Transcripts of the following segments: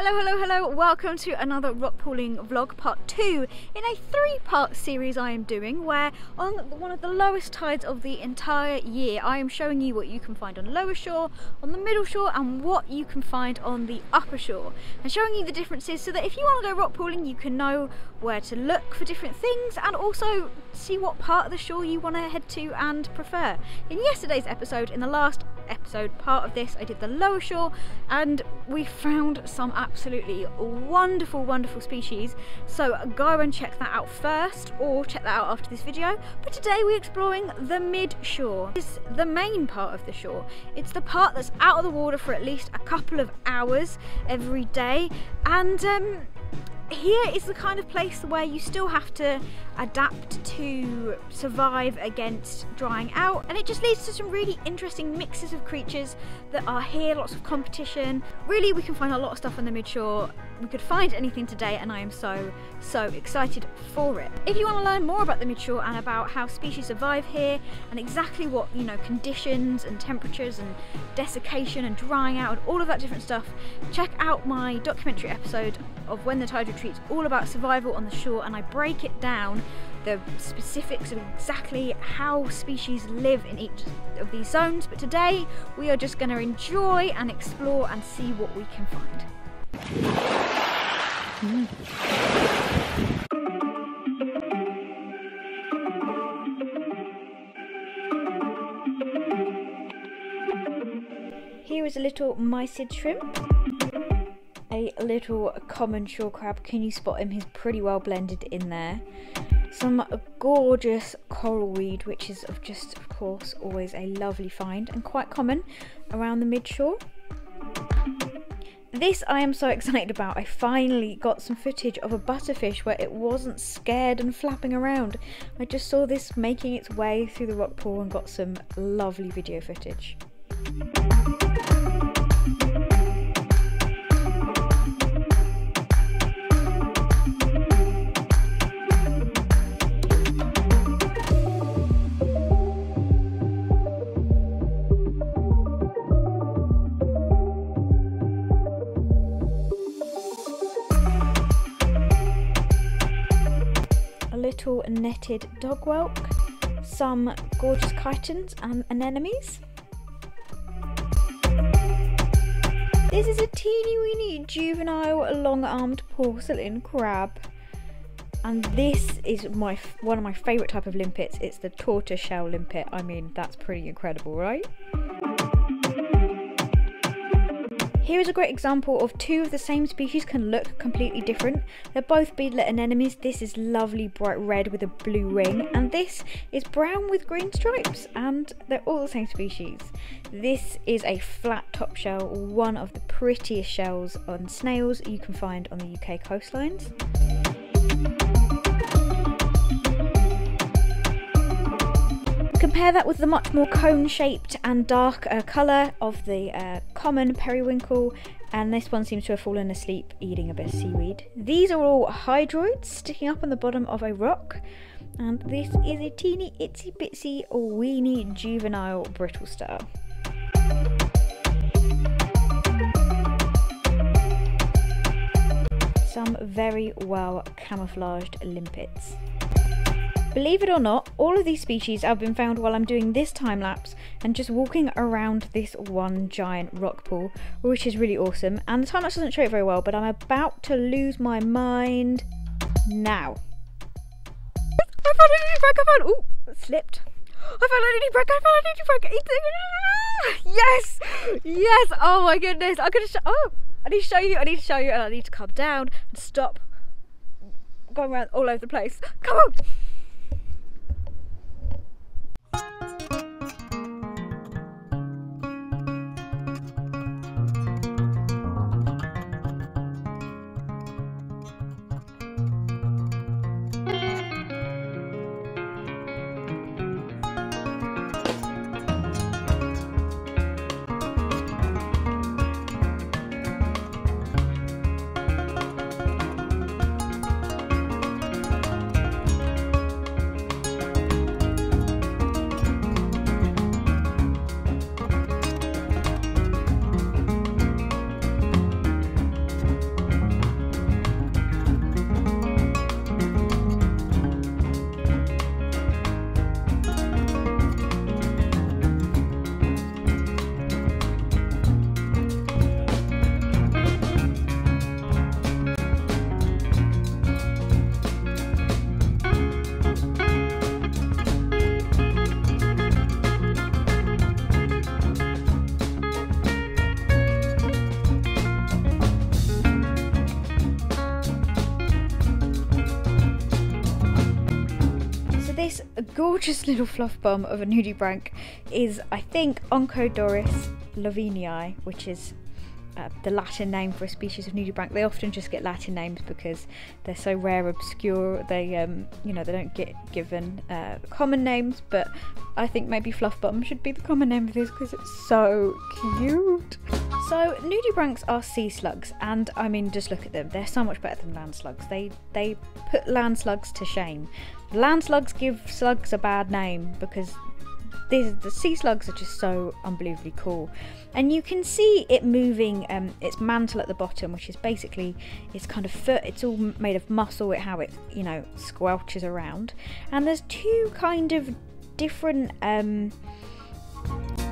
Hello, hello, hello. Welcome to another rock pooling vlog part two in a three part series I am doing where on one of the lowest tides of the entire year I am showing you what you can find on lower shore, on the middle shore and what you can find on the upper shore and showing you the differences so that if you want to go rock pooling you can know where to look for different things and also see what part of the shore you want to head to and prefer. In yesterday's episode, in the last episode part of this I did the lower shore and we found some absolutely wonderful wonderful species. So go and check that out first or check that out after this video. But today we're exploring the mid shore. It's the main part of the shore. It's the part that's out of the water for at least a couple of hours every day. And um, here is the kind of place where you still have to adapt to survive against drying out and it just leads to some really interesting mixes of creatures that are here lots of competition. Really we can find a lot of stuff on the midshore we could find anything today and I am so so excited for it if you want to learn more about the midshore and about how species survive here and exactly what you know conditions and temperatures and desiccation and drying out and all of that different stuff check out my documentary episode of when the tide retreats all about survival on the shore and I break it down the specifics of exactly how species live in each of these zones, but today we are just going to enjoy and explore and see what we can find. Here is a little mysid shrimp a little common shore crab. Can you spot him? He's pretty well blended in there some gorgeous coral weed which is of just of course always a lovely find and quite common around the midshore this I am so excited about. I finally got some footage of a butterfish where it wasn't scared and flapping around. I just saw this making its way through the rock pool and got some lovely video footage. Little netted dog whelk, some gorgeous chitons and anemones. This is a teeny weeny juvenile long-armed porcelain crab. And this is my one of my favourite type of limpets. It's the tortoiseshell limpet. I mean, that's pretty incredible, right? Here is a great example of two of the same species can look completely different. They're both beadlet anemones. This is lovely bright red with a blue ring and this is brown with green stripes and they're all the same species. This is a flat top shell, one of the prettiest shells on snails you can find on the UK coastlines. Compare that with the much more cone-shaped and dark uh, colour of the uh, common periwinkle and this one seems to have fallen asleep eating a bit of seaweed. These are all hydroids sticking up on the bottom of a rock and this is a teeny itsy bitsy weeny juvenile brittle star. Some very well camouflaged limpets. Believe it or not, all of these species have been found while I'm doing this time lapse and just walking around this one giant rock pool, which is really awesome. And the time lapse doesn't show it very well, but I'm about to lose my mind now. I found a I found, ooh, slipped. I found a new break, I found a break. Ah, yes, yes, oh my goodness. I'm gonna show, oh, I need to show you, I need to show you, and I need to calm down and stop going around all over the place. Come on. Gorgeous little fluff bum of a nudibranch is, I think, Onchidoris lovenii, which is uh, the Latin name for a species of nudibranch. They often just get Latin names because they're so rare, obscure. They, um, you know, they don't get given uh, common names. But I think maybe fluffbum should be the common name of this because it's so cute. So nudibranchs are sea slugs, and I mean, just look at them. They're so much better than land slugs. They they put land slugs to shame. Land slugs give slugs a bad name because these the sea slugs are just so unbelievably cool. And you can see it moving um, its mantle at the bottom which is basically its kind of foot it's all made of muscle it how it you know squelches around. And there's two kind of different um,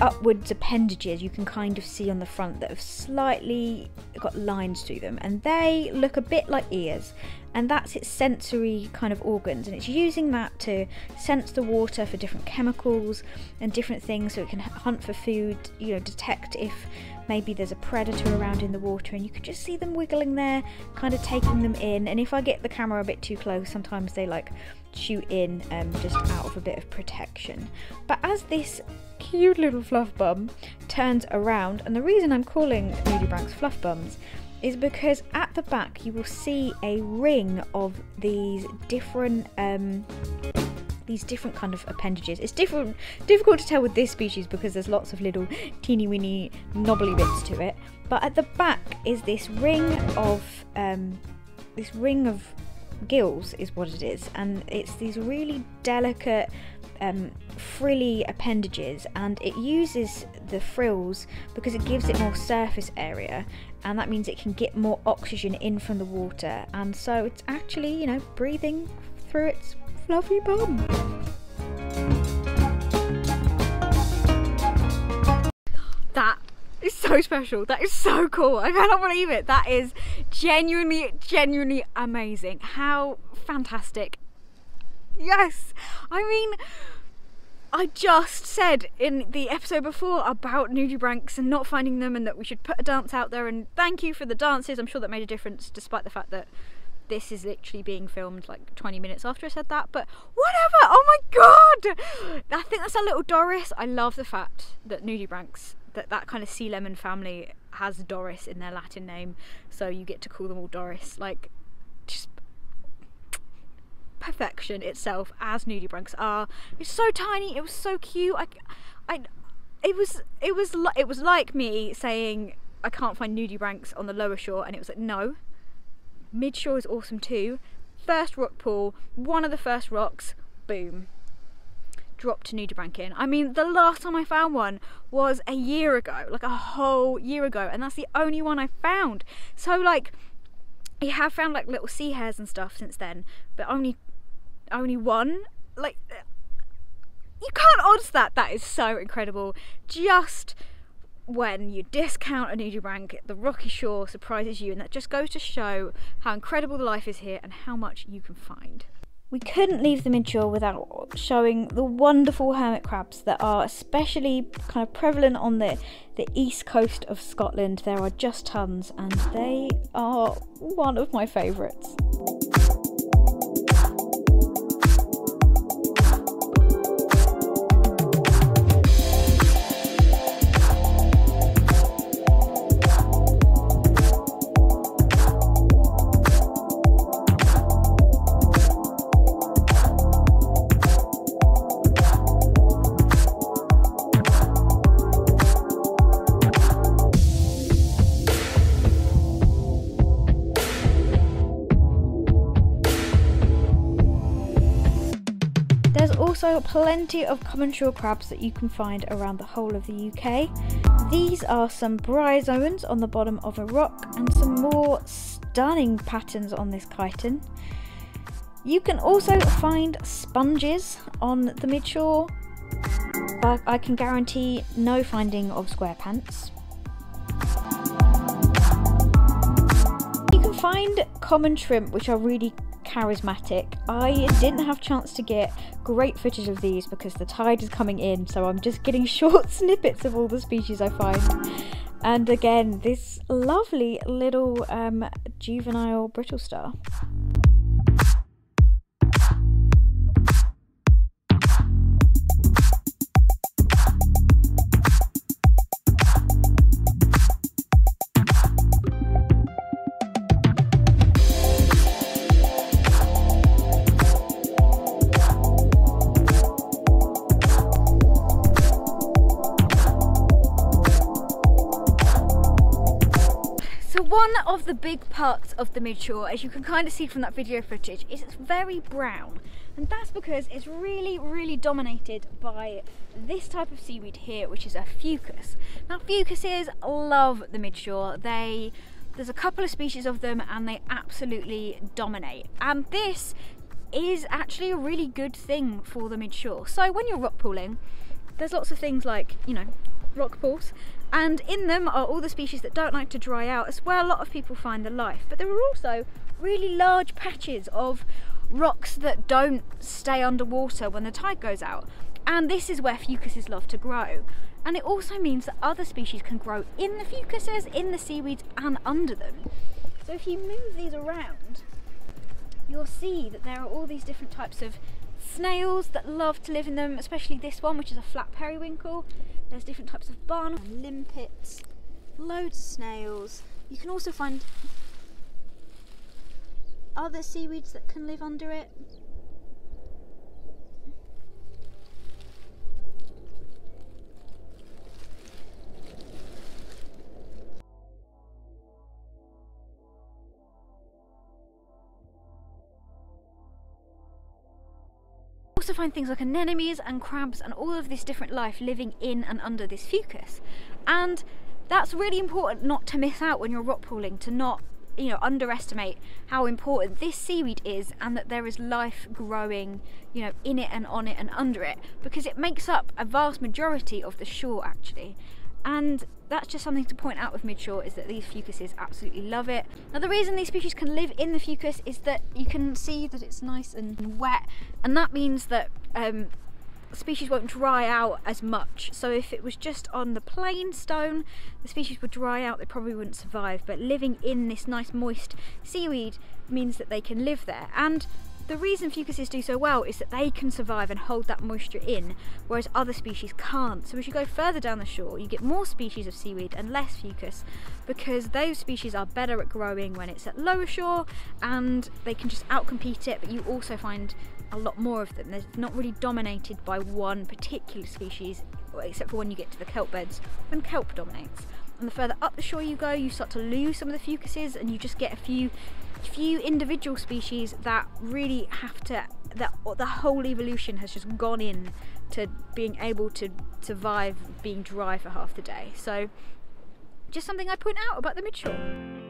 upwards appendages you can kind of see on the front that have slightly got lines to them. And they look a bit like ears and that's its sensory kind of organs and it's using that to sense the water for different chemicals and different things so it can hunt for food you know detect if maybe there's a predator around in the water and you can just see them wiggling there kind of taking them in and if I get the camera a bit too close sometimes they like shoot in um, just out of a bit of protection. But as this cute little fluff bum turns around and the reason I'm calling nudibranchs fluff bums is because at the back you will see a ring of these different um, these different kind of appendages. It's different, difficult to tell with this species because there's lots of little teeny weeny knobbly bits to it. But at the back is this ring of um, this ring of gills is what it is, and it's these really delicate um, frilly appendages and it uses the frills because it gives it more surface area and that means it can get more oxygen in from the water. And so it's actually you know breathing through its fluffy bum. That is so special. That is so cool. I cannot believe it. That is genuinely genuinely amazing. How fantastic. Yes. I mean I just said in the episode before about nudibranchs and not finding them and that we should put a dance out there and thank you for the dances. I'm sure that made a difference despite the fact that this is literally being filmed like 20 minutes after I said that, but whatever. Oh my god! I think that's a little Doris. I love the fact that nudibranchs, that that kind of sea lemon family has Doris in their Latin name, so you get to call them all Doris. Like, perfection itself as nudibranchs are. It's so tiny. It was so cute. I, I, it was it was it was like me saying I can't find nudibranchs on the lower shore, and it was like no. Mid shore is awesome too. First rock pool, one of the first rocks, boom. Dropped a nudibranch in. I mean, the last time I found one was a year ago, like a whole year ago, and that's the only one I found. So like, you have found like little sea hares and stuff since then, but only only one. Like, you can't odds that. That is so incredible. Just when you discount a nudibranch, the rocky shore surprises you, and that just goes to show how incredible the life is here and how much you can find. We couldn't leave the midshore without showing the wonderful hermit crabs that are especially kind of prevalent on the, the east coast of Scotland. There are just tons, and they are one of my favourites. Plenty of common shore crabs that you can find around the whole of the UK. These are some bryozoans on the bottom of a rock and some more stunning patterns on this chiton. You can also find sponges on the midshore, but I can guarantee no finding of square pants. You can find common shrimp which are really charismatic. I didn't have chance to get great footage of these because the tide is coming in, so I'm just getting short snippets of all the species I find. And again, this lovely little um, juvenile brittle star. One of the big parts of the midshore, as you can kind of see from that video footage, is it's very brown. And that's because it's really, really dominated by this type of seaweed here, which is a fucus. Now fucuses love the midshore. They there's a couple of species of them and they absolutely dominate. And this is actually a really good thing for the midshore. So when you're rock pooling, there's lots of things like, you know, rock pools, and in them are all the species that don't like to dry out. It's where a lot of people find the life. But there are also really large patches of rocks that don't stay underwater when the tide goes out. And this is where fucuses love to grow. And it also means that other species can grow in the fucuses, in the seaweeds, and under them. So if you move these around, you'll see that there are all these different types of snails that love to live in them, especially this one, which is a flat periwinkle. There's different types of barn, limpets, loads of snails. You can also find other seaweeds that can live under it. Find things like anemones and crabs and all of this different life living in and under this fucus. And that's really important not to miss out when you're rock pooling, to not you know underestimate how important this seaweed is and that there is life growing you know in it and on it and under it because it makes up a vast majority of the shore actually and that's just something to point out with midshore is that these fucuses absolutely love it. Now the reason these species can live in the fucus is that you can see that it's nice and wet and that means that um, species won't dry out as much. So if it was just on the plain stone, the species would dry out, they probably wouldn't survive. But living in this nice moist seaweed means that they can live there. And the reason fucuses do so well is that they can survive and hold that moisture in, whereas other species can't. So as you go further down the shore, you get more species of seaweed and less fucus because those species are better at growing when it's at lower shore and they can just outcompete it, but you also find a lot more of them. They're not really dominated by one particular species, except for when you get to the kelp beds, when kelp dominates. And the further up the shore you go, you start to lose some of the fucuses and you just get a few few individual species that really have to that the whole evolution has just gone in to being able to survive being dry for half the day so just something I point out about the midshore.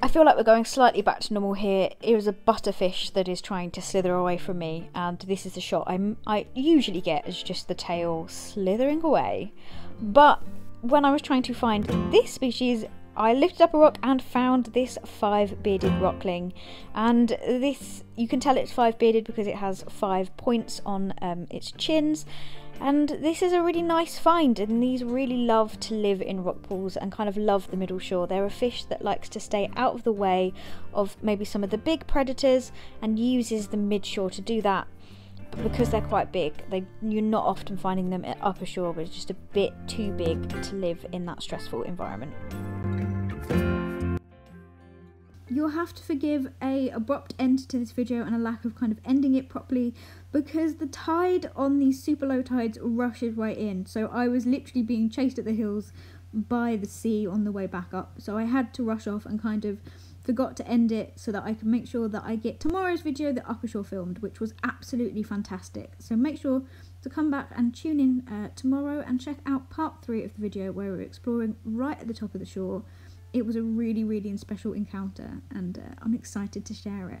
I feel like we're going slightly back to normal here. It was a butterfish that is trying to slither away from me, and this is the shot I'm, I usually get is just the tail slithering away. But when I was trying to find this species, I lifted up a rock and found this five-bearded rockling. And this, you can tell it's five-bearded because it has five points on um, its chins and this is a really nice find, and these really love to live in rock pools and kind of love the middle shore. They're a fish that likes to stay out of the way of maybe some of the big predators and uses the mid shore to do that. But because they're quite big, they you're not often finding them at upper shore, but it's just a bit too big to live in that stressful environment. You'll have to forgive a abrupt end to this video and a lack of kind of ending it properly because the tide on these super low tides rushes right in. So I was literally being chased at the hills by the sea on the way back up. So I had to rush off and kind of forgot to end it so that I can make sure that I get tomorrow's video that Upper Shore filmed, which was absolutely fantastic. So make sure to come back and tune in uh, tomorrow and check out part three of the video where we're exploring right at the top of the shore it was a really, really special encounter, and uh, I'm excited to share it.